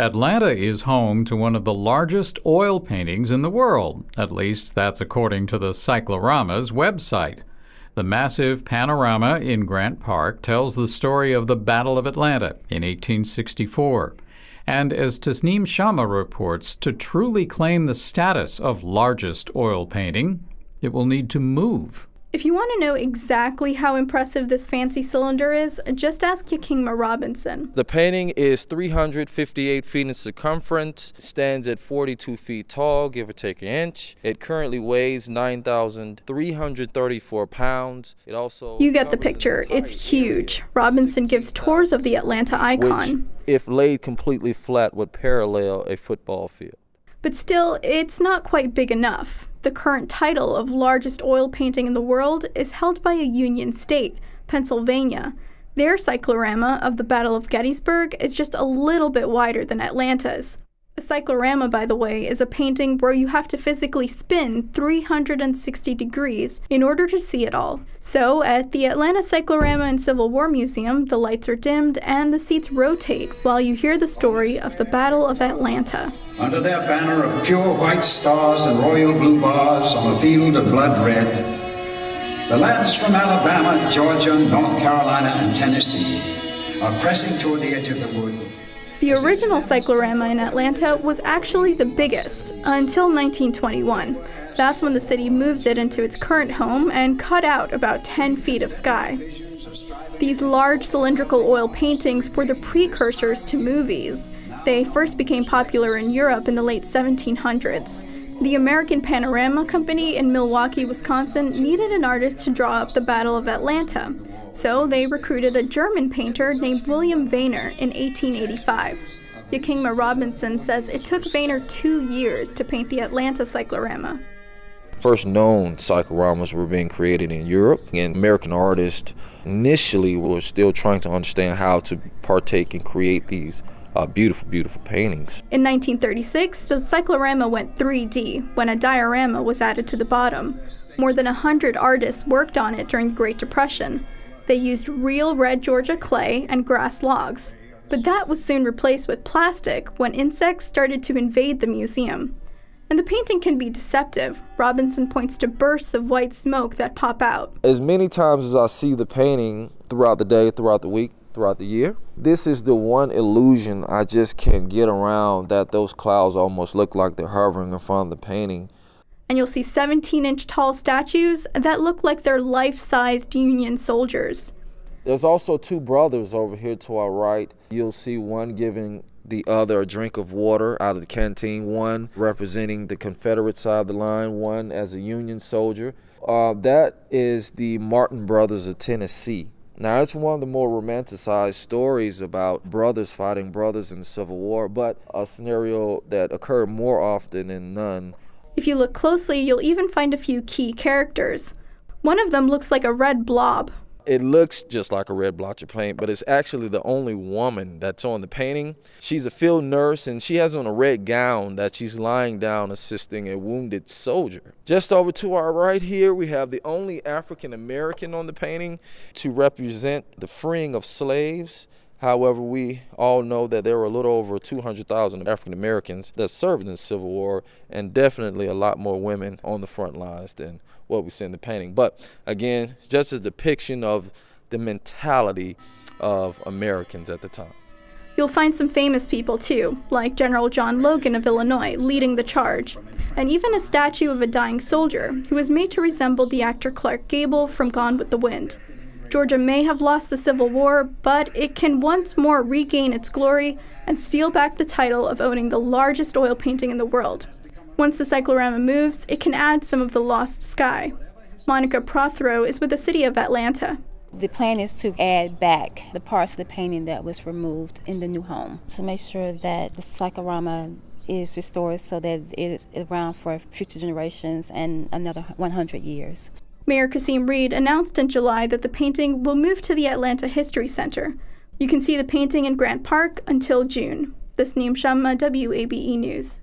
Atlanta is home to one of the largest oil paintings in the world. At least that's according to the Cyclorama's website. The massive panorama in Grant Park tells the story of the Battle of Atlanta in 1864. And as Tasnim Shamma reports, to truly claim the status of largest oil painting, it will need to move. If you want to know exactly how impressive this fancy cylinder is, just ask Yakingma Robinson. The painting is 358 feet in circumference, stands at 42 feet tall, give or take an inch. It currently weighs 9,334 pounds. It also You get the picture. It's huge. Robinson gives tours of the Atlanta icon. Which, if laid completely flat, would parallel a football field. But still, it's not quite big enough. The current title of largest oil painting in the world is held by a Union state, Pennsylvania. Their cyclorama of the Battle of Gettysburg is just a little bit wider than Atlanta's. A cyclorama, by the way, is a painting where you have to physically spin 360 degrees in order to see it all. So, at the Atlanta Cyclorama and Civil War Museum, the lights are dimmed and the seats rotate while you hear the story of the Battle of Atlanta. Under their banner of pure white stars and royal blue bars on a field of blood red, the lads from Alabama, Georgia, North Carolina, and Tennessee are pressing toward the edge of the wood the original cyclorama in Atlanta was actually the biggest until 1921. That's when the city moved it into its current home and cut out about 10 feet of sky. These large cylindrical oil paintings were the precursors to movies. They first became popular in Europe in the late 1700s. The American Panorama Company in Milwaukee, Wisconsin needed an artist to draw up the Battle of Atlanta, so they recruited a German painter named William Wehner in 1885. Yakingma Robinson says it took Wehner two years to paint the Atlanta cyclorama. First known cycloramas were being created in Europe, and American artists initially were still trying to understand how to partake and create these uh, beautiful, beautiful paintings. In 1936, the cyclorama went 3D when a diorama was added to the bottom. More than 100 artists worked on it during the Great Depression. They used real red Georgia clay and grass logs. But that was soon replaced with plastic when insects started to invade the museum. And the painting can be deceptive. Robinson points to bursts of white smoke that pop out. As many times as I see the painting throughout the day, throughout the week, throughout the year, this is the one illusion I just can't get around that those clouds almost look like they're hovering in front of the painting and you'll see 17 inch tall statues that look like they're life sized Union soldiers. There's also two brothers over here to our right. You'll see one giving the other a drink of water out of the canteen, one representing the Confederate side of the line, one as a Union soldier. Uh, that is the Martin brothers of Tennessee. Now, it's one of the more romanticized stories about brothers fighting brothers in the Civil War, but a scenario that occurred more often than none if you look closely, you'll even find a few key characters. One of them looks like a red blob. It looks just like a red blotch of paint, but it's actually the only woman that's on the painting. She's a field nurse and she has on a red gown that she's lying down assisting a wounded soldier. Just over to our right here, we have the only African American on the painting to represent the freeing of slaves. However, we all know that there were a little over 200,000 African Americans that served in the Civil War, and definitely a lot more women on the front lines than what we see in the painting. But again, just a depiction of the mentality of Americans at the time. You'll find some famous people too, like General John Logan of Illinois leading the charge, and even a statue of a dying soldier who was made to resemble the actor Clark Gable from Gone with the Wind. Georgia may have lost the Civil War, but it can once more regain its glory and steal back the title of owning the largest oil painting in the world. Once the cyclorama moves, it can add some of the lost sky. Monica Prothero is with the city of Atlanta. The plan is to add back the parts of the painting that was removed in the new home to make sure that the cyclorama is restored so that it is around for future generations and another 100 years. Mayor Kasim Reed announced in July that the painting will move to the Atlanta History Center. You can see the painting in Grant Park until June. Tasnim Shamma, WABE News.